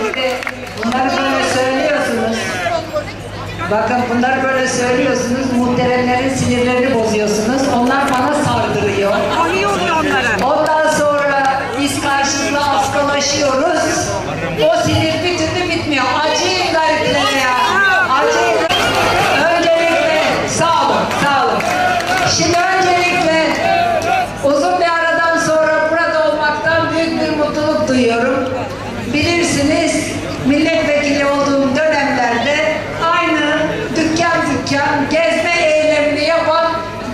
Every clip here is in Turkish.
Bunları böyle söylüyorsunuz. Bakın bunları böyle söylüyorsunuz. Muhteremlerin sinirlerini bozuyorsunuz. Onlar bana sardırıyor. Ani oluyor onlara. Ondan sonra biz karşılıklı askalaşıyoruz.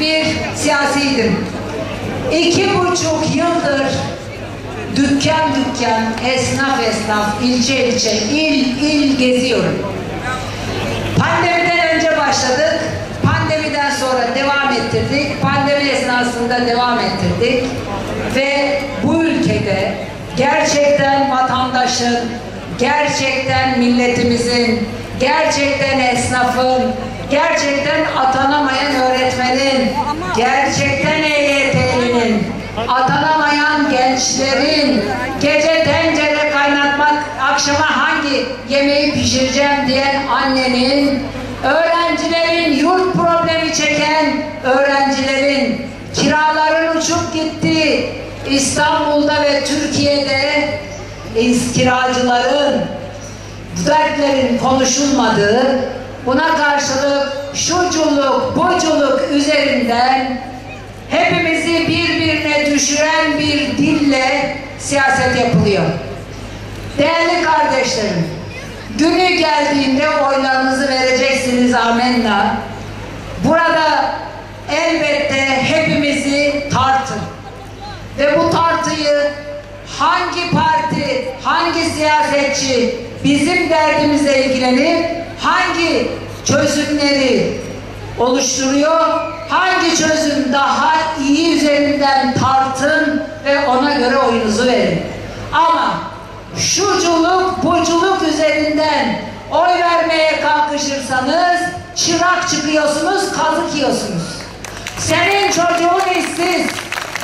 Bir siyasiydim. İki buçuk yıldır dükkan dükkan, esnaf esnaf, ilçe ilçe, il il geziyorum. Pandemiden önce başladık. Pandemiden sonra devam ettirdik. Pandemi esnasında devam ettirdik. Ve bu ülkede gerçekten vatandaşın, gerçekten milletimizin, gerçekten esnafın, gerçekten atanamayan öğretmenin, gerçekten EYT'linin, atanamayan gençlerin, gece tencere kaynatmak, akşama hangi yemeği pişireceğim diyen annenin, öğrencilerin yurt problemi çeken öğrencilerin, kiraların uçup gitti, İstanbul'da ve Türkiye'de kiracıların, dertlerin konuşulmadığı, buna karşılık şuculuk, buculuk üzerinden hepimizi birbirine düşüren bir dille siyaset yapılıyor. Değerli kardeşlerim, günü geldiğinde oylarınızı vereceksiniz amenna. Burada elbette hepimizi tartın. Ve bu tartıyı hangi parti, hangi siyasetçi bizim derdimizle ilgilenip hangi çözümleri oluşturuyor, hangi çözüm daha iyi üzerinden tartın ve ona göre oyunuzu verin. Ama şuculuk, buculuk üzerinden oy vermeye kalkışırsanız çırak çıkıyorsunuz, kazık yiyorsunuz. Senin çocuğun işsiz.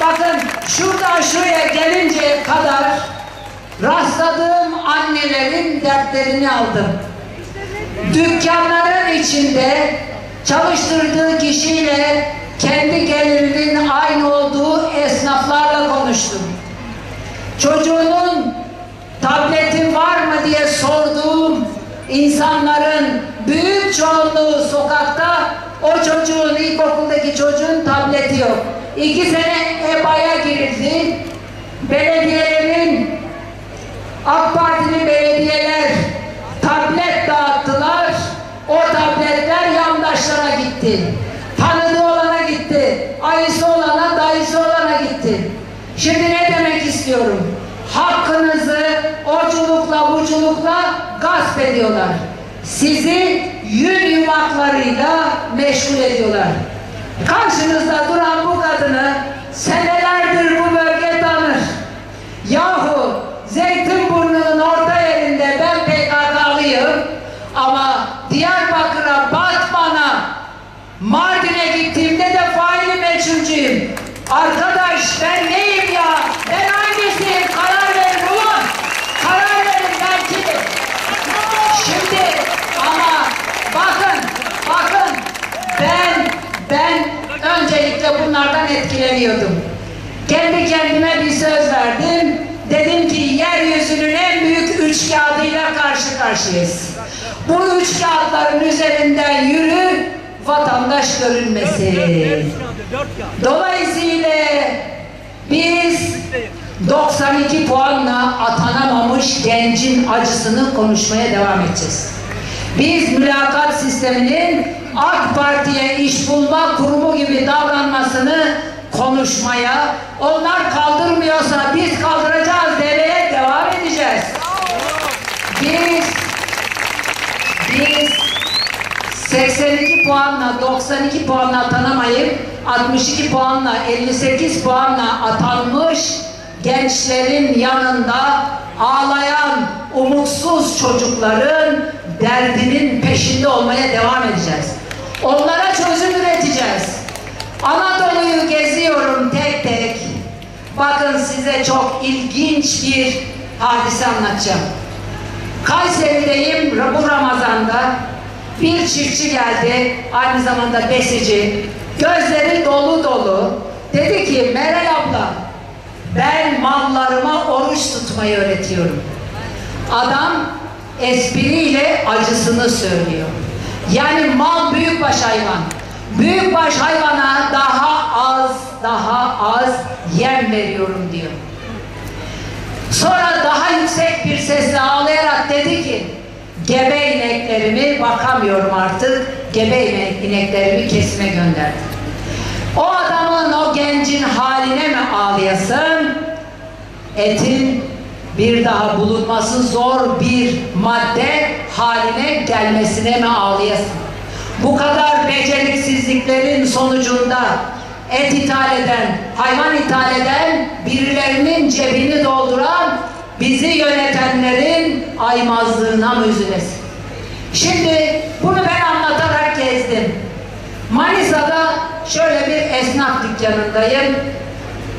Bakın şuradan şuraya gelinceye kadar rastladığım annelerin dertlerini aldım. Dükkanların içinde çalıştırdığı kişiyle kendi gelirinin aynı olduğu esnaflarla konuştum. Çocuğunun tableti var mı diye sorduğum insanların büyük çoğunluğu sokakta o çocuğun, ilkokuldaki çocuğun tableti yok. İki sene EBA'ya girildi. Belediyelerin AK Partili yandaşlara gitti. Tanıdığı olana gitti. Ayısı olana, dayısı olana gitti. Şimdi ne demek istiyorum? Hakkınızı oculukla buculukla gasp ediyorlar. Sizi yün yumaklarıyla meşgul ediyorlar. Karşınızda duran bu kadını senelerdir bu bölge tanır. Yahu Zeytinburnu'nun orta yerinde ben PKK'lıyım ama Diyarbakır'a, Batman'a, Mardin'e gittiğimde de faili meçhulcuyum. Arkadaş ben neyim ya? Ben hangisiyim? Karar verin ulan! Karar verin ben kimim? Şimdi ama bakın, bakın ben, ben öncelikle etkileniyordum. Kendi kendime bir söz verdim. Dedim ki yeryüzünün en büyük üç kağıdıyla karşı karşıyayız. Bu üç kağıtların üzerinden yürü, vatandaş görünmesin. Dolayısıyla biz 92 puanla atanamamış gencin acısını konuşmaya devam edeceğiz. Biz mülakat sisteminin AK Parti'ye iş bulma kurumu gibi davranmasını konuşmaya, onlar kaldırmıyorsa biz kaldıracağız demeye devam edeceğiz. Biz biz 82 puanla 92 puanla atanamayıp 62 puanla 58 puanla atanmış gençlerin yanında ağlayan umutsuz çocukların derdinin peşinde olmaya devam edeceğiz. Onlara çözüm üreteceğiz. Anadolu'yu geziyorum tek tek. Bakın size çok ilginç bir hadise anlatacağım. Kayseri'deyim bu Ramazan'da. Bir çiftçi geldi, aynı zamanda besici. Gözleri dolu dolu. Dedi ki Meral abla, ben mallarıma oruç tutmayı öğretiyorum. Adam espriyle acısını söylüyor. Yani mal büyükbaş hayvan. Büyükbaş hayvana daha az, daha az veriyorum diyor. Sonra daha yüksek bir sesle ağlayarak dedi ki gebe ineklerimi bakamıyorum artık gebe inek- ineklerimi kesime gönderdim. O adamın o gencin haline mi ağlayasın? Etin bir daha bulunması zor bir madde haline gelmesine mi ağlayasın? Bu kadar beceriksizliklerin sonucunda et ithal eden, hayvan ithal eden, birilerinin cebini dolduran, bizi yönetenlerin aymazlığına mı üzülesin? Şimdi bunu ben anlatarak gezdim. Manisa'da şöyle bir esnaf dükkanındayım.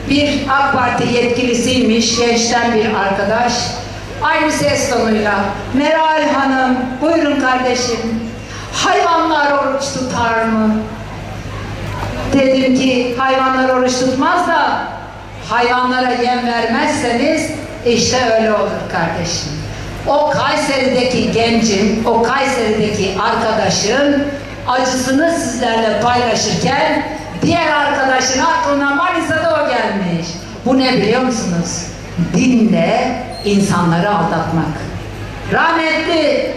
Bir AK Parti yetkilisiymiş, gençten bir arkadaş. Aynı ses tonuyla, Meral Hanım, buyurun kardeşim, hayvanlar oruç tutar mı? Dedim ki hayvanlar oruç tutmaz da hayvanlara yem vermezseniz işte öyle olur kardeşim. O Kayseri'deki gencin, o Kayseri'deki arkadaşın acısını sizlerle paylaşırken diğer arkadaşın aklına Manisa'da o gelmiş. Bu ne biliyor musunuz? Dinle insanları aldatmak. Rahmetli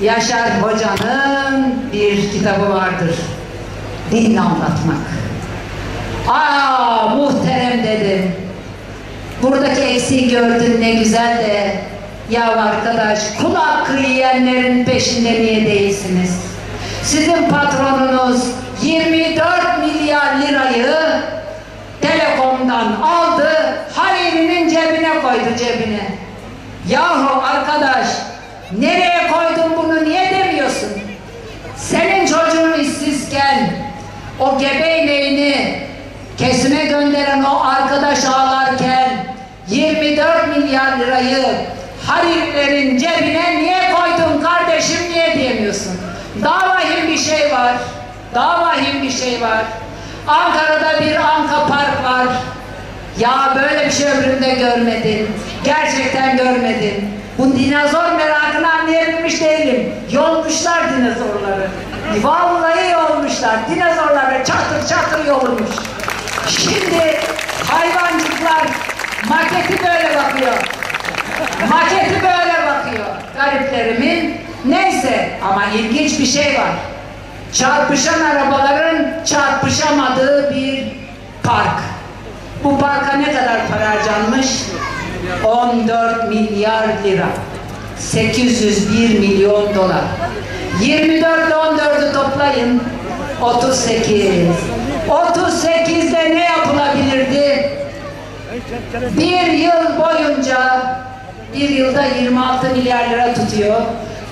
Yaşar Hoca'nın bir kitabı vardır. Dinle aldatmak. Aa muhterem dedim. Buradaki eksiği gördün ne güzel de ya arkadaş kul hakkı peşinde niye değilsiniz? Sizin patronunuz 24 milyar lirayı Telekom'dan aldı, Hariri'nin cebine koydu cebine. Yahu arkadaş, nereye koydun bunu niye demiyorsun? Senin o gebe kesime gönderen o arkadaş ağlarken 24 milyar lirayı Haririlerin cebine niye koydun kardeşim niye diyemiyorsun? Daha vahim bir şey var. Daha vahim bir şey var. Ankara'da bir Anka Park var. Ya böyle bir şey ömrümde görmedim. Gerçekten görmedim. Bu dinozor merakını anlayabilmiş değilim. Yolmuşlar dinozorları. Vallahi yolmuşlar. Dinozorları çatır çatır yolmuş. Şimdi hayvancıklar maketi böyle bakıyor. Maketi böyle bakıyor. Gariplerimin. Neyse ama ilginç bir şey var. Çarpışan arabaların çarpışamadığı bir park. Bu parka ne kadar para harcanmış? 14 milyar lira. 801 milyon dolar. 24 ile 14'ü toplayın. 38. 38'de ne yapılabilirdi? Bir yıl boyunca bir yılda 26 milyar lira tutuyor.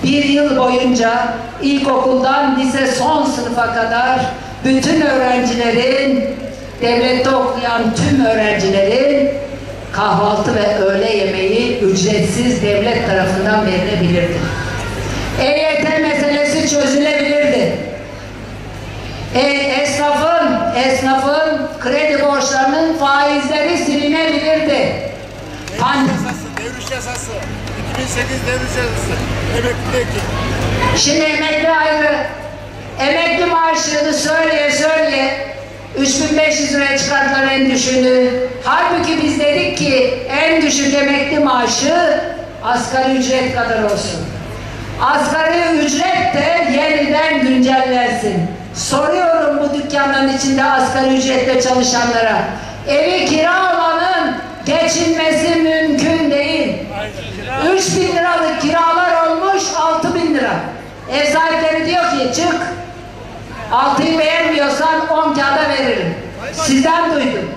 Bir yıl boyunca ilkokuldan lise son sınıfa kadar bütün öğrencilerin devlette okuyan tüm öğrencilerin kahvaltı ve öğle yemeği ücretsiz devlet tarafından verilebilirdi. EYT meselesi çözülebilirdi. E, esnafın, esnafın kredi borçlarının faizleri silinebilirdi. Pan Yasası, devriş yasası. 2008 devriş yasası. Emeklideki. Şimdi emekli ayrı. Emekli maaşını söyleye söyleye 3500 liraya çıkarttılar en düşüğünü. Halbuki biz dedik ki en düşük emekli maaşı asgari ücret kadar olsun. Asgari ücret de yeniden güncellensin. Soruyorum bu dükkanların içinde asgari ücretle çalışanlara. Evi kiralanın geçinmesi mümkün değil. 3 bin liralık kiralar olmuş 6 bin lira. Ev sahipleri diyor ki çık. Altıyı beğenmiyorsan 10 kağıda veririm. Sizden duydum.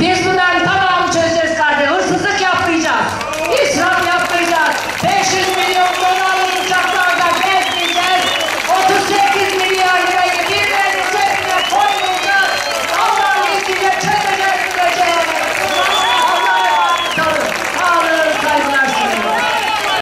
Biz bunların tamamını çözeceğiz kardeşim.